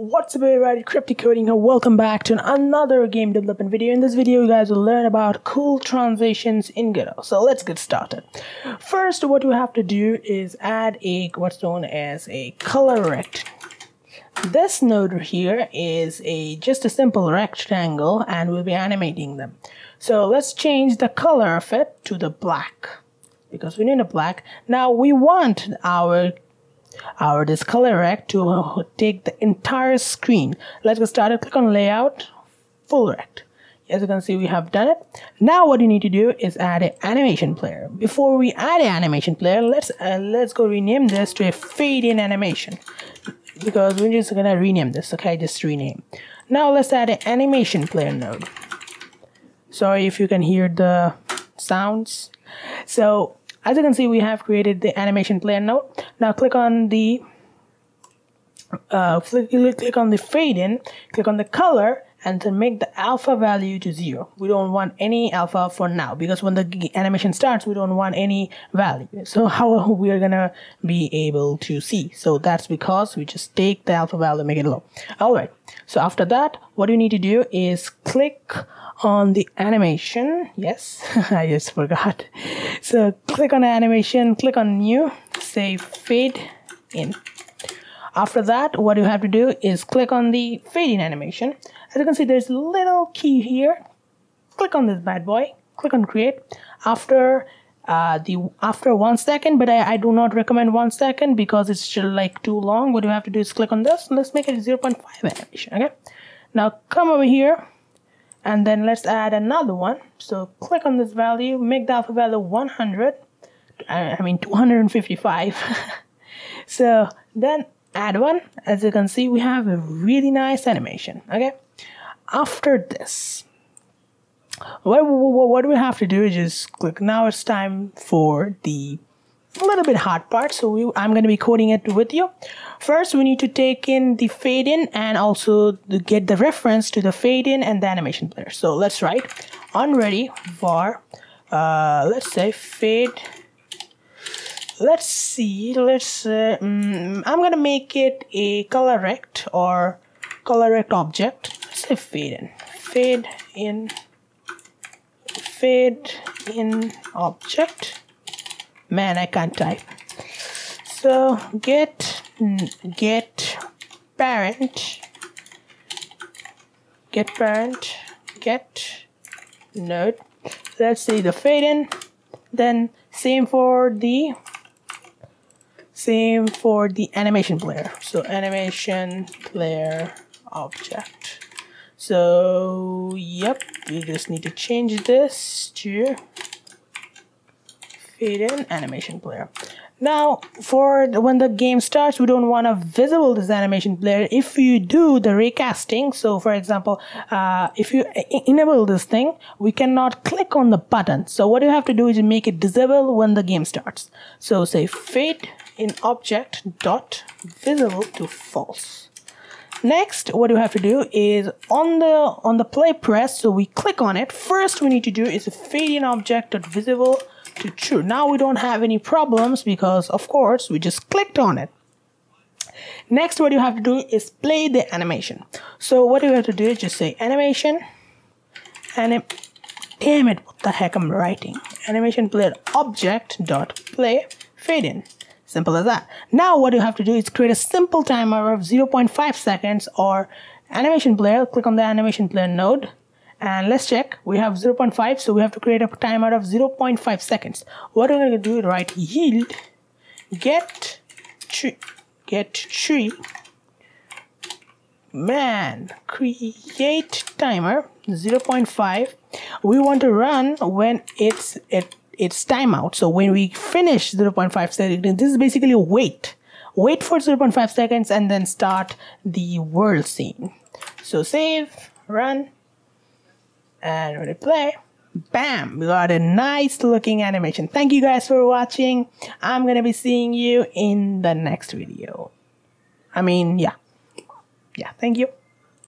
What's up everybody, Cryptic Coding here. Welcome back to another game development video. In this video, you guys will learn about cool transitions in Godot. So let's get started. First, what you have to do is add a what's known as a color rect. This node here is a just a simple rectangle and we'll be animating them. So let's change the color of it to the black because we need a black. Now we want our our color rect to take the entire screen. Let's get started. Click on layout, full rect. As you can see, we have done it. Now what you need to do is add an animation player. Before we add an animation player, let's uh, let's go rename this to a fade in animation because we're just gonna rename this. Okay, just rename. Now let's add an animation player node. Sorry if you can hear the sounds. So as you can see, we have created the animation player node. Now click on the uh, click, on the fade in, click on the color, and to make the alpha value to zero. We don't want any alpha for now because when the animation starts, we don't want any value. So how we are gonna be able to see? So that's because we just take the alpha value, make it low. All right. So after that, what you need to do is click on the animation. Yes, I just forgot. So click on animation, click on new, say fade in. After that, what you have to do is click on the fade in animation. As you can see, there's a little key here. Click on this bad boy, click on create. After uh, the after one second, but I, I do not recommend one second because it's still like too long. What you have to do is click on this. Let's make it 0.5 animation. Okay. Now come over here and then let's add another one so click on this value make the alpha value 100 I mean 255 so then add one. As you can see we have a really nice animation okay? After this what, what, what we have to do is just click. Now it's time for the little bit hard part. So we, i'm going to be coding it with you. First we need to take in the fade in and also get the reference to the fade in and the animation player. So let's write on ready var uh, let's say fade let's see let's uh, um, i'm gonna make it a color rect or color rect object. Let's say fade in. Fade in fade in object. Man I can't type. So get get parent get parent get node. Let's say the fade in. Then same for the same for the animation player. So animation player object. So yep we just need to change this to fade in animation player. Now for when the game starts we don't want a visible this animation player. If you do the recasting so for example uh, if you enable this thing we cannot click on the button. So what you have to do is make it disable when the game starts. So say fade in object dot visible to false. Next, what you have to do is on the on the play press, so we click on it. First, we need to do is fade in object dot visible to true. Now we don't have any problems because of course we just clicked on it. Next, what you have to do is play the animation. So what you have to do is just say animation and it, damn it, what the heck I'm writing? Animation player object dot play fade in. Simple as that. Now what you have to do is create a simple timer of 0.5 seconds or animation player. Click on the animation player node and let's check. We have 0.5 so we have to create a timer of 0.5 seconds. What we're going to do is write yield get tree get tree. Man create timer 0.5 we want to run when it's it it's timeout so when we finish 0.5 seconds this is basically wait. Wait for 0.5 seconds and then start the world scene. So save run and when I play, bam, we got a nice looking animation. Thank you guys for watching. I'm gonna be seeing you in the next video. I mean, yeah. Yeah, thank you.